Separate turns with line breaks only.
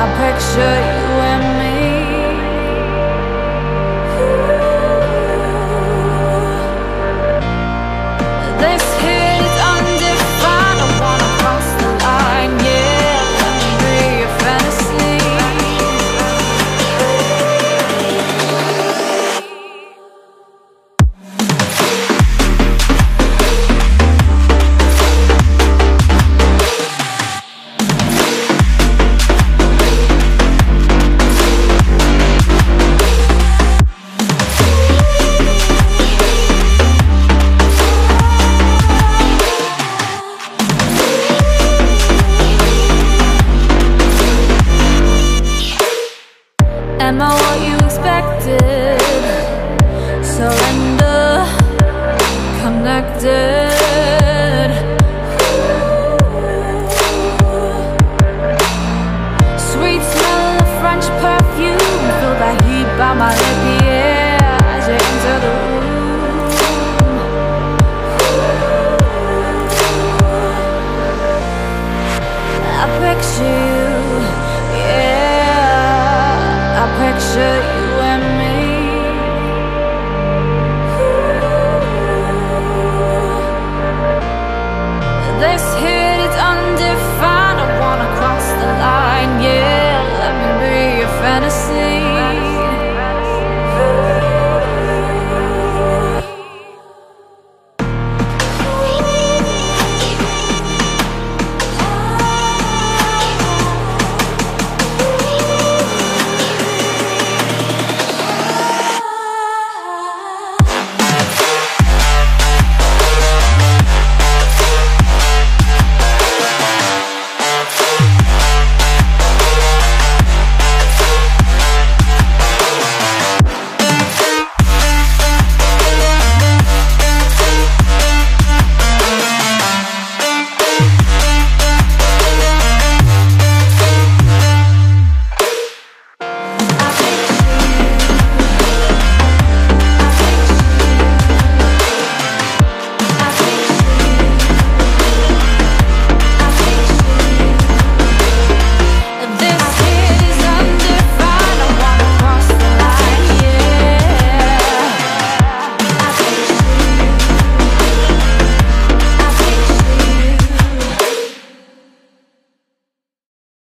I picture you. Am I what you expected? Surrender, connected. Sweet smell of French perfume. Feel that heat by my lip, yeah. As you enter the room. I picture you. this hit is undefined. I wanna cross the line, yeah Let me be a fantasy.